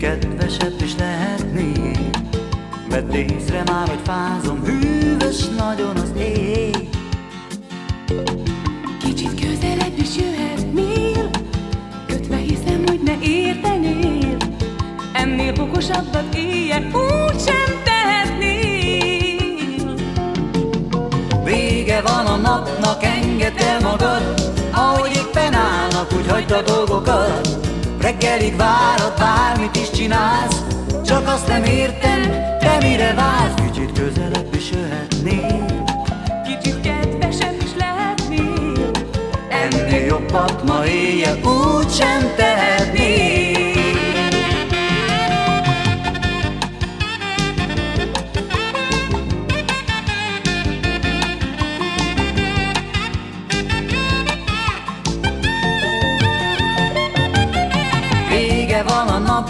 Kedvesebb is lehetnél Vedd észre már, hogy fázom Hűvös nagyon az éj Kicsit közelebb is jöhetnél Kötve hiszem, hogy ne értenél. Ennél okosabbat éjjel úgy sem tehetnél. Vége van a napnak, engedd el magad Ahogy éppen állnak, úgy hagyd a dolgokat Reggelig várod, bármit is csinálsz Csak azt nem értem, te mire vársz. Kicsit közelebb is jöhetnél. Kicsit kedvesebb is lehetnél. Ennél jobbat ma éjjel úgy sem tehetnél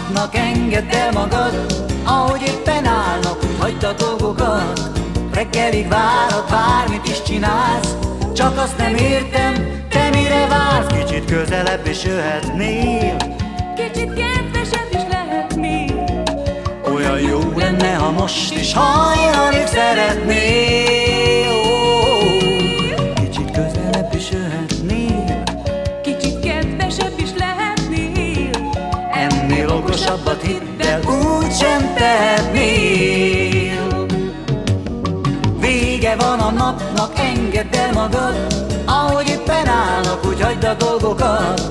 napnak, engedd el magad Ahogy éppen állnak, úgy hagyd a dolgokat. Reggelig várod, bármit is csinálsz Csak azt nem értem, te mire vársz. Kicsit közelebb is jöhetnél. Kicsit kedvesebb is lehetnél. Olyan jó lenne, ha most is hajnalig szeretnél magad Ahogy éppen állnak, úgy hagyd a dolgokat.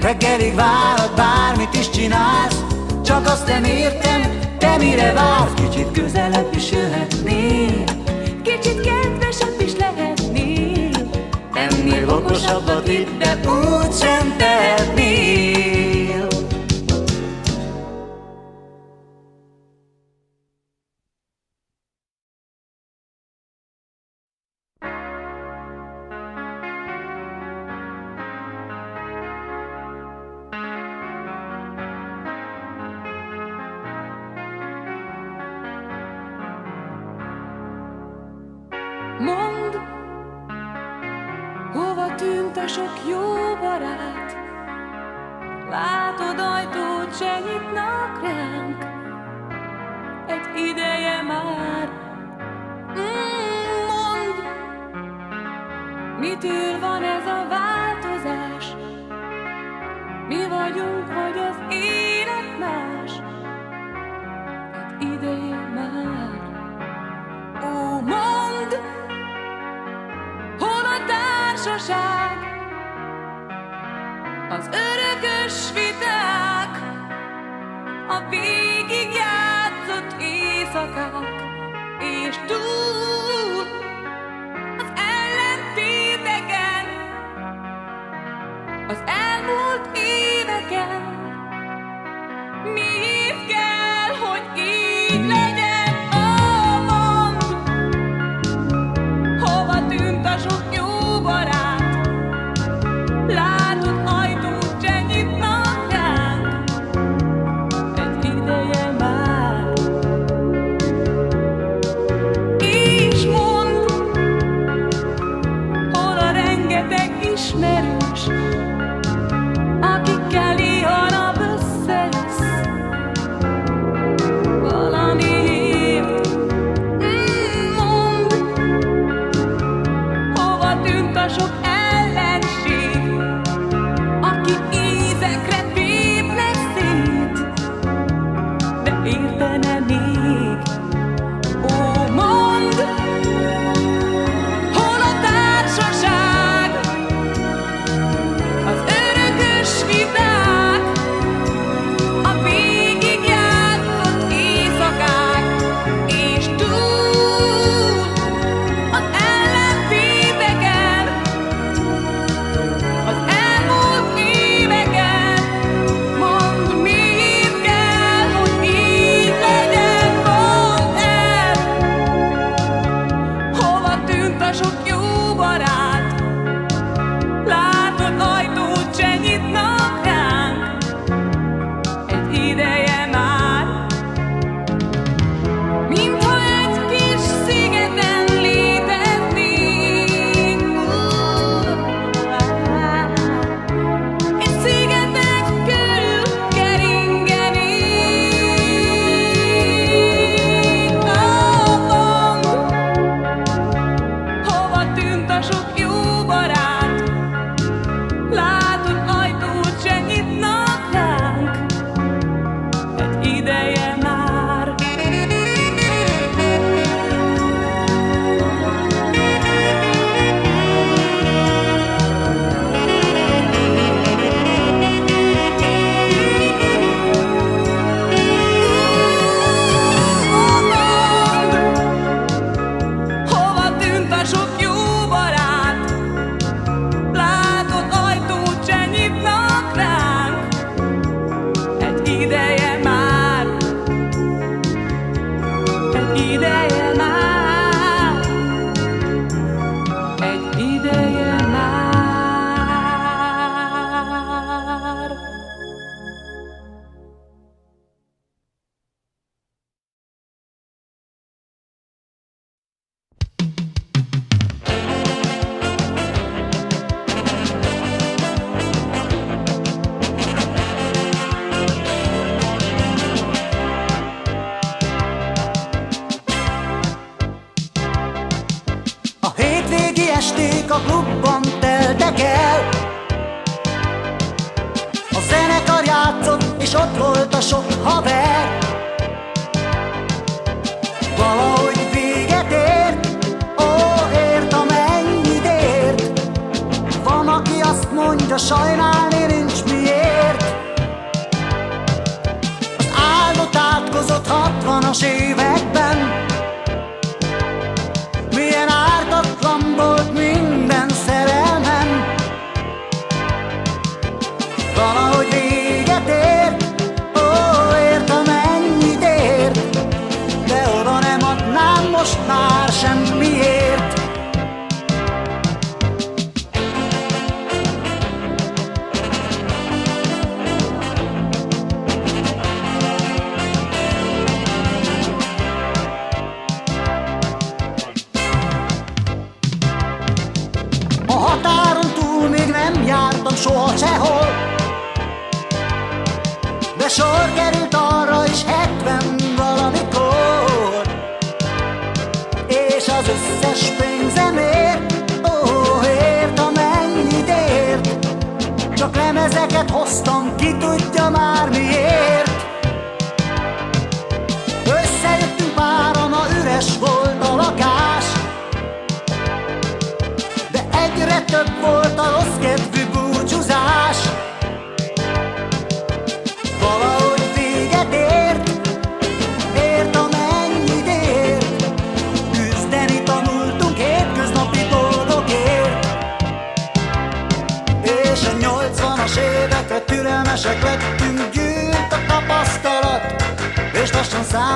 Reggelig várod, bármit is csinálsz Csak azt nem értem, te mire vársz. Kicsit közelebb is jöhetnél. Kicsit kedvesebb is lehetnél. Ennél okosabbat hidd el, úgy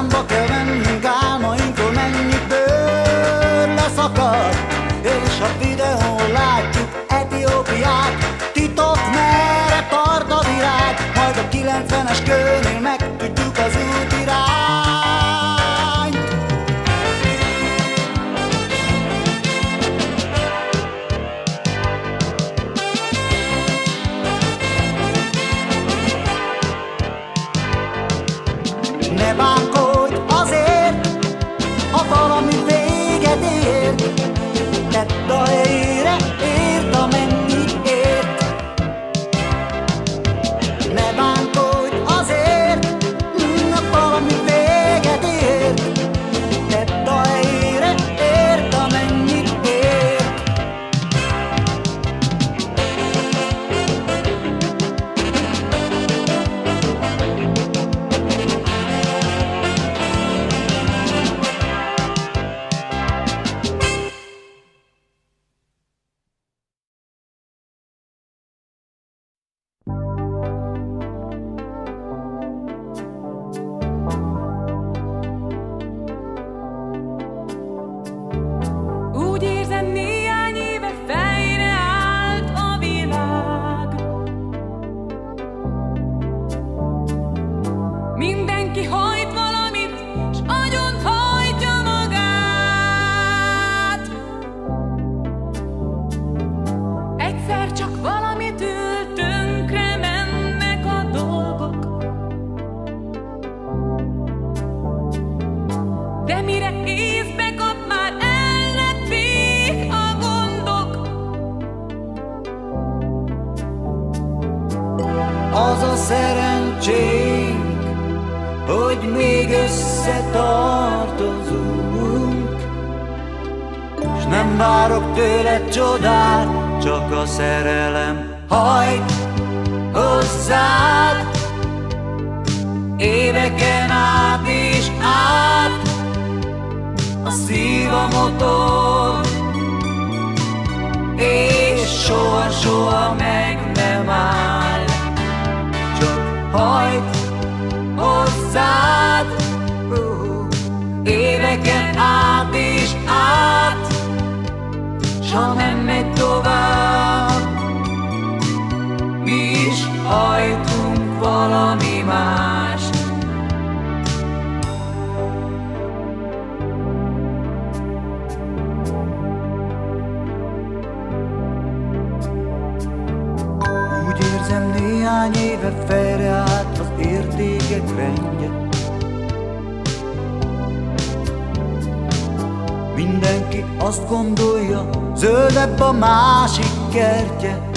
ambos várok tőle csodát, csak a szerelem hajt hozzád. Éveken át is át a szív a motor, és soha-soha meg nem áll, csak hajt hozzád. Éveken át s ha nem megy tovább, mi is hajtunk valami más. Úgy érzem néhány éve felreállt az értékek rendje, Mindenki azt gondolja, zöldebb a másik kertje.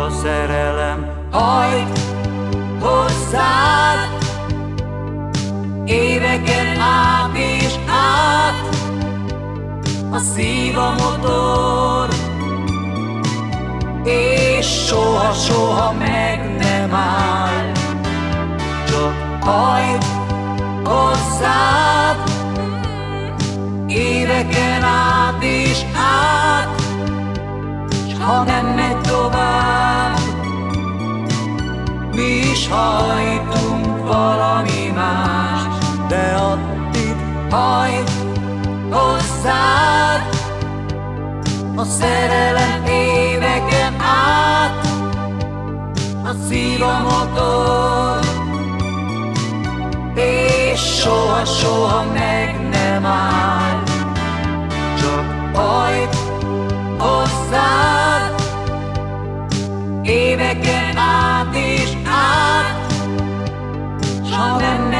A szerelem. Hajt hozzád Éveken át és át a szív a motor. És soha-soha meg nem áll. Csak hajt hozzád Éveken át és át hajtunk valami más De addig hajt hozzád A szerelem éveken át A szív a motor És soha-soha meg nem áll Csak hajt hozzád Éveken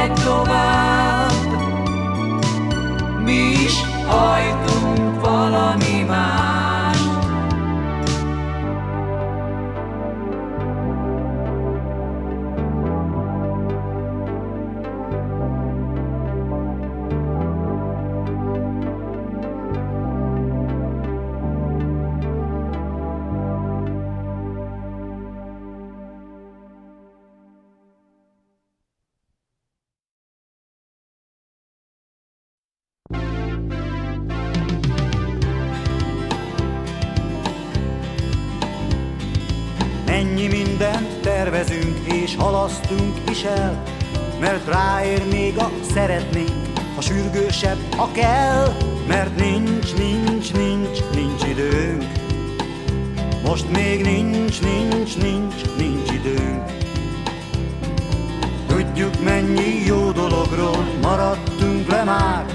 megy tovább. Mi is hajtunk valami más tervezünk és halasztunk is el, mert ráér még a szeretnénk, a sürgősebb, ha kell, mert nincs, nincs, nincs, nincs időnk. Most még nincs, nincs, nincs, nincs időnk. Tudjuk, mennyi jó dologról maradtunk le már,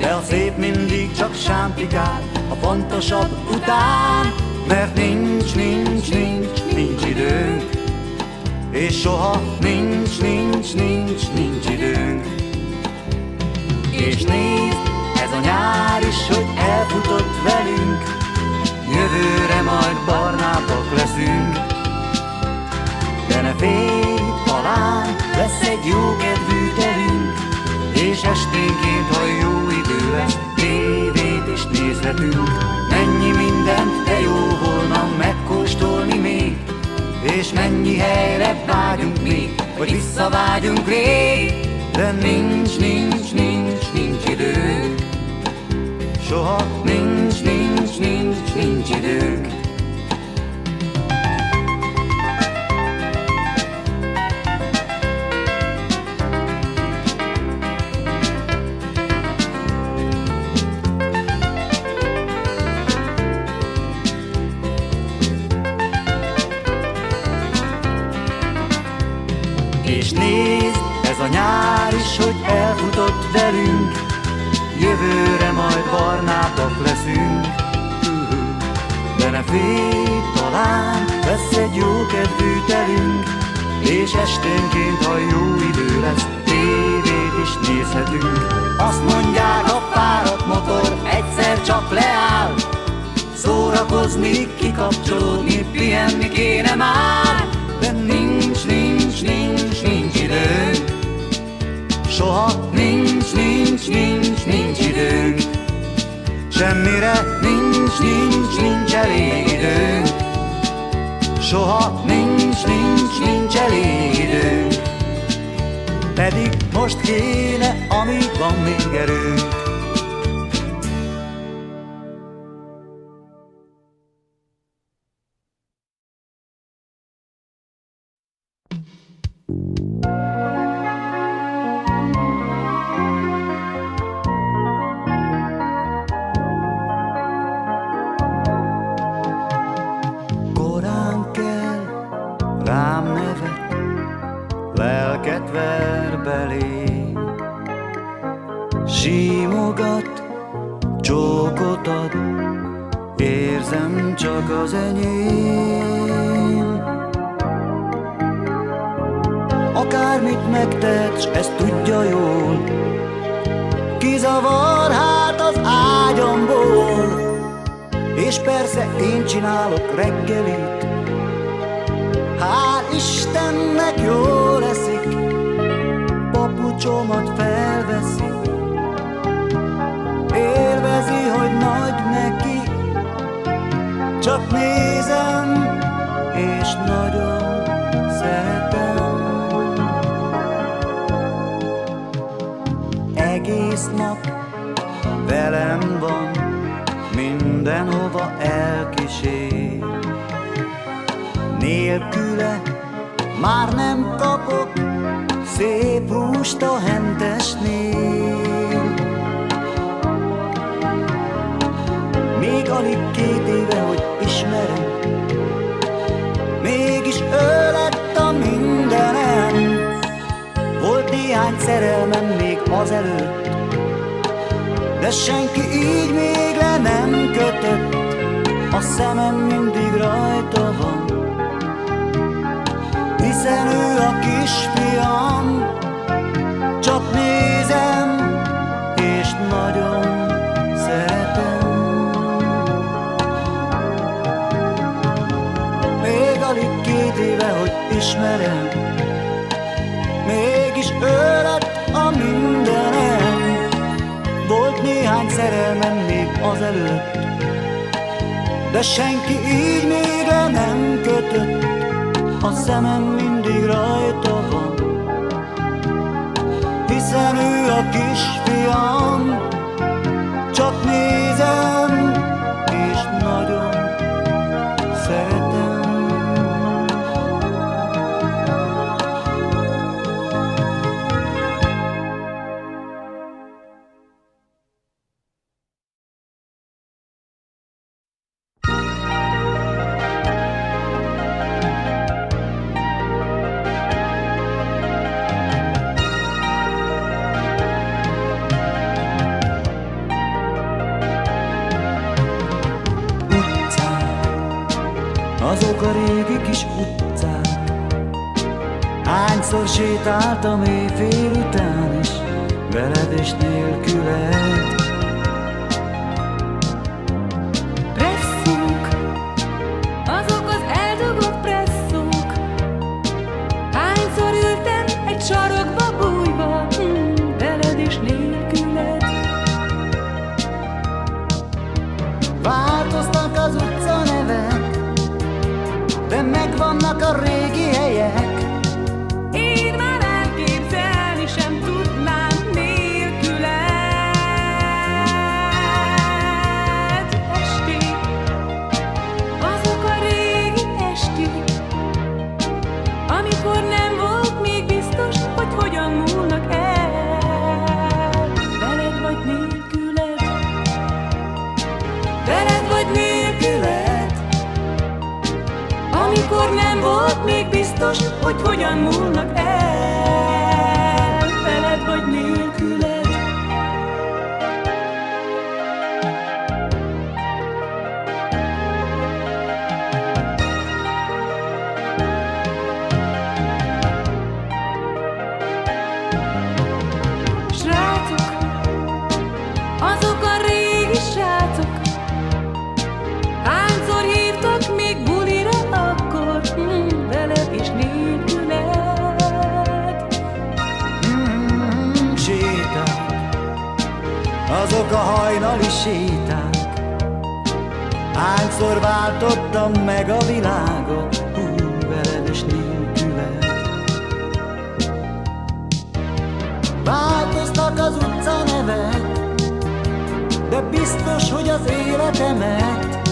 de a szép mindig csak sántikál, a fontosabb után, mert nincs, nincs, nincs, nincs időnk és soha nincs, nincs, nincs, nincs időnk. És nézd, ez a nyár is, hogy elfutott velünk, jövőre majd barnátok leszünk. De ne félj, talán lesz egy jó kedvű terünk, és esténként, ha jó idő lesz, tévét is nézhetünk. Mennyi mindent és mennyi helyre vágyunk még, hogy visszavágyunk rég, de nincs, nincs, nincs, nincs idő. Soha nincs, nincs, nincs, nincs időnk. A nyár is, hogy elfutott velünk, jövőre majd barnábbak leszünk. De ne félj, talán lesz egy jó kedvű terünk, és esténként, ha jó idő lesz, tévét is nézhetünk. Azt mondják, a fáradt motor egyszer csak leáll, Szórakozni, kikapcsolódni, pihenni kéne már, Soha nincs, nincs, nincs, nincs időnk. Semmire nincs, nincs, nincs elég időnk. Soha nincs, nincs, nincs elég időnk. Pedig most kéne, amíg van még erőnk csak nézem, és nagyon szeretem. Egész nap velem van, mindenhova elkísér. Nélküle már nem kapok szép húst a hentesnél. Még alig két azelőtt, de senki így még le nem kötött, a szemem mindig rajta van. Hiszen ő a kisfiam, csak nézem, és nagyon szeretem. Még alig két éve, hogy ismerem, Néhány szerelmem még azelőtt, de senki így még nem kötött, a szemem mindig rajta van. Hiszen ő a kisfiam, csak nézem, hogy hogyan múlnak el. Azok a hajnali séták. Hányszor váltottam meg a világot, hú, veled és nélküled. Változtak az utca nevek, de biztos, hogy az életemet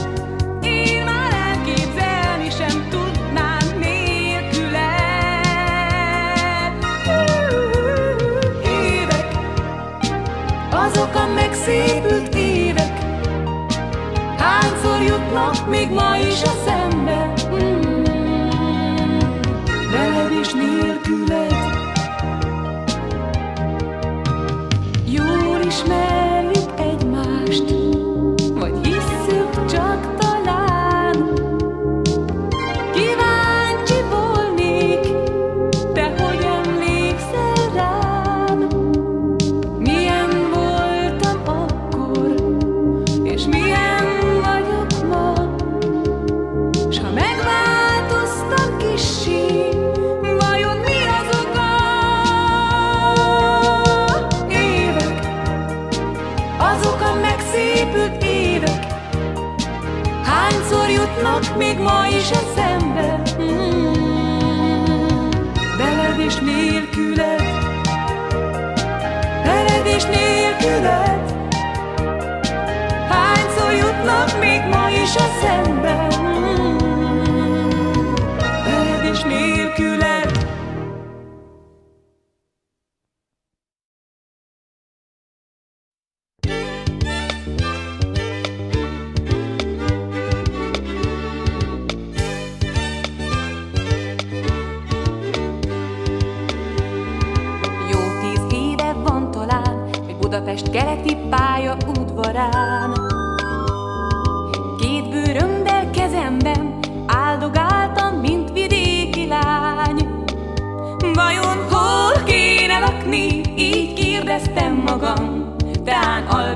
megszépült évek, hányszor jutnak még ma is a szembe? Mm, veled és nélküled.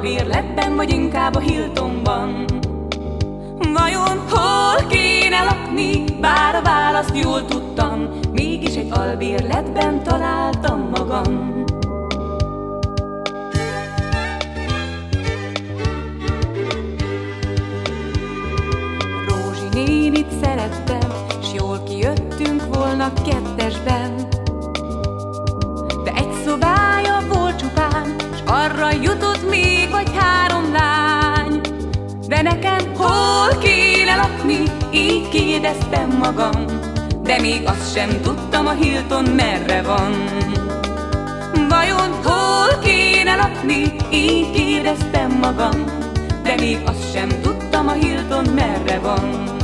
bérletben, vagy inkább a Hiltonban. Vajon hol kéne lakni, bár a választ jól tudtam, mégis egy albérletben találtam magam. Rózsi nénit szerettem, s jól kijöttünk volna kettesben. De egy szobája volt csupán, s arra jutott, hol kéne lakni, így kérdeztem magam, de még azt sem tudtam a Hilton merre van. Vajon hol kéne lakni, így kérdeztem magam, de még azt sem tudtam a Hilton merre van.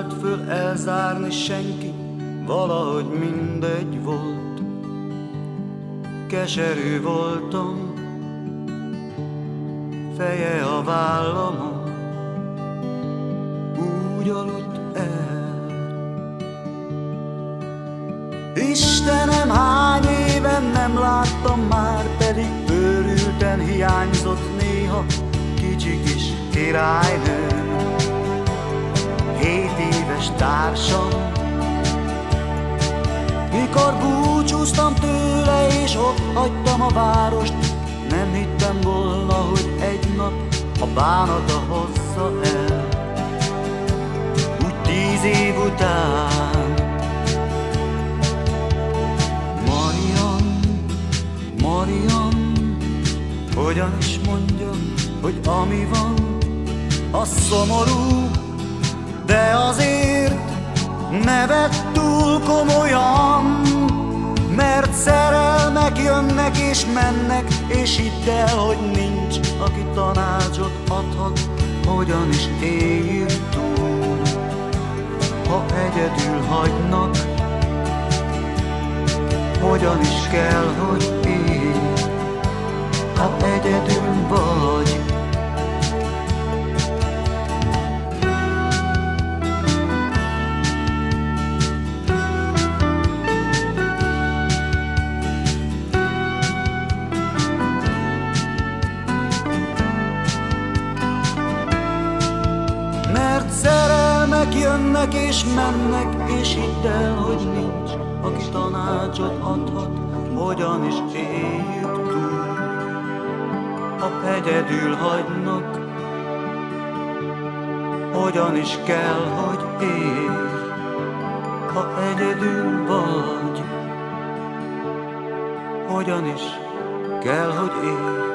talált föl elzárni senki, valahogy mindegy volt. Keserű voltam, feje a vállamon, úgy aludt el. Istenem, hány éven nem láttam már, pedig őrülten hiányzott néha, kicsi kis királynő. Éves társam, mikor búcsúztam tőle, és ott hagytam a várost, nem hittem volna, hogy egy nap a bánata hozza el. Úgy tíz év után Marian, Marian Hogyan is mondjam, hogy ami van Az szomorú, de azért ne vedd túl komolyan mert szerelmek jönnek és mennek, és hidd el, hogy nincs, aki tanácsot adhat, hogyan is éljük túl. Ha egyedül hagynak, hogyan is kell, hogy élj, ha egyedül vagy. Jönnek és mennek, és hidd el, hogy nincs, aki tanácsot adhat, hogyan is éljük túl. Ha egyedül hagynak, hogyan is kell, hogy élj, ha egyedül vagy, hogyan is kell, hogy élj.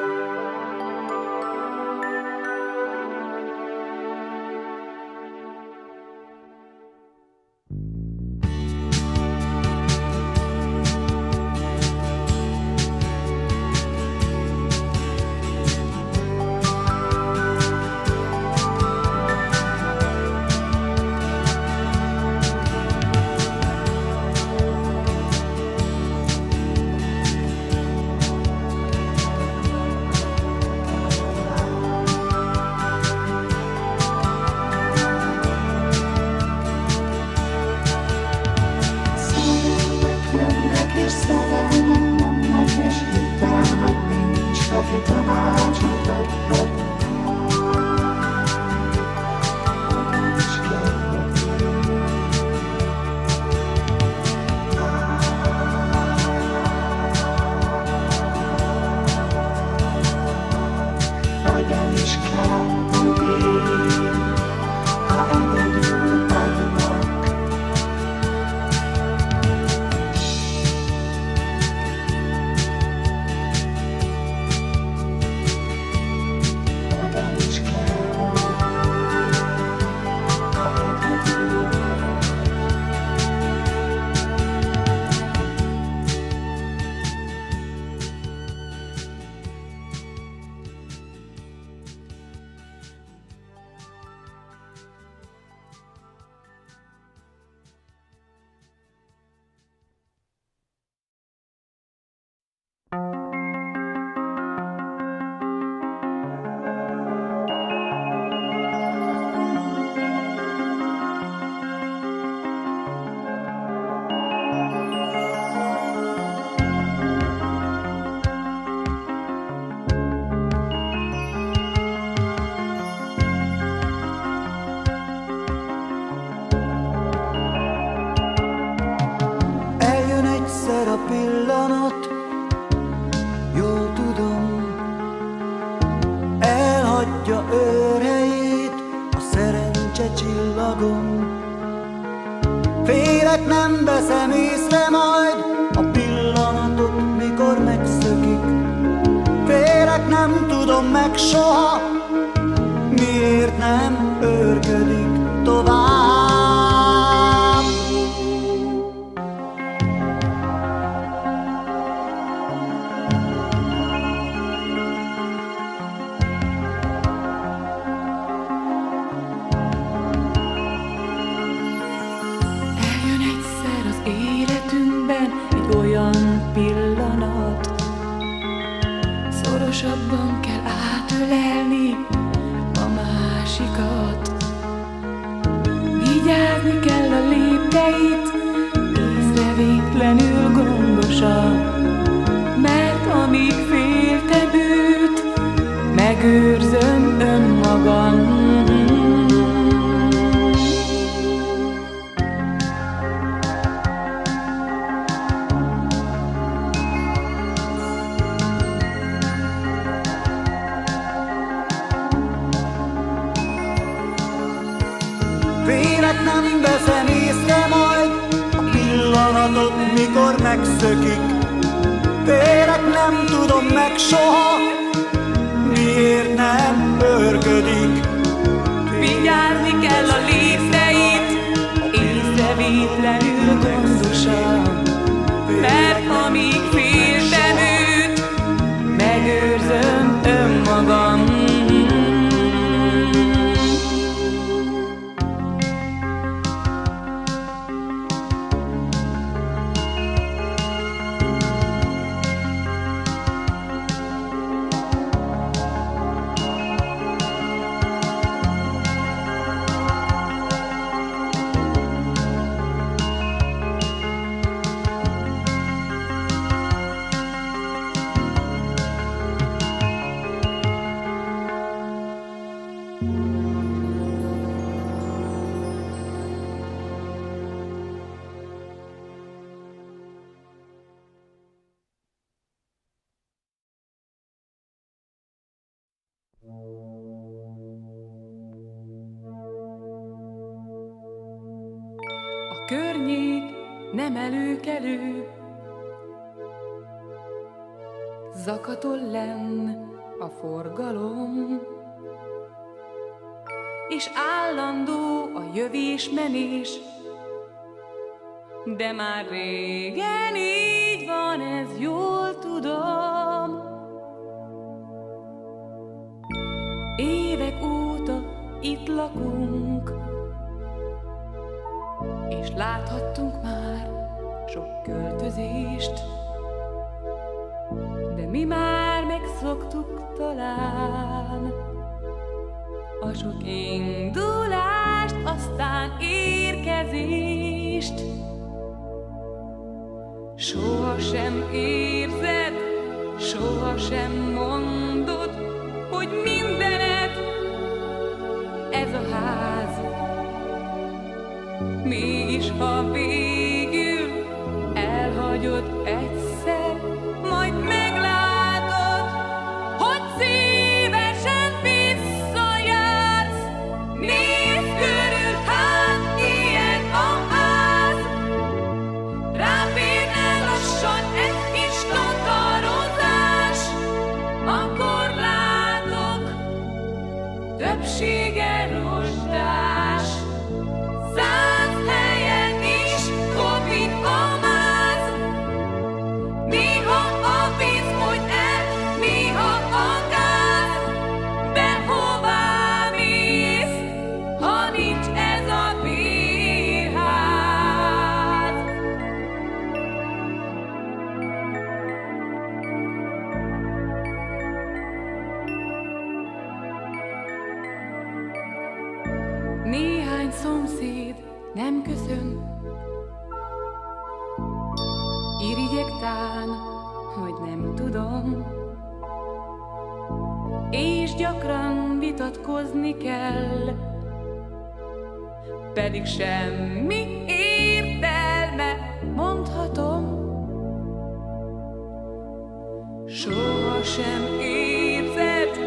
说，miért nem. Félek nem tudom meg soha Miért nem pörködik Vigyázni kell a lépteit Észrevétlenül gondosan Mert amíg környék nem előkelő, zakatol lenn a forgalom, és állandó a jövés-menés, de már régen így van, ez jól tudom. Évek óta itt lakunk, láthattunk már sok költözést, de mi már megszoktuk talán a sok indulást, aztán érkezést. Soha sem érzed, soha sem mondod, hogy mindened ez a ház. Mégis, ha végül elhagyod Soha sem érzed,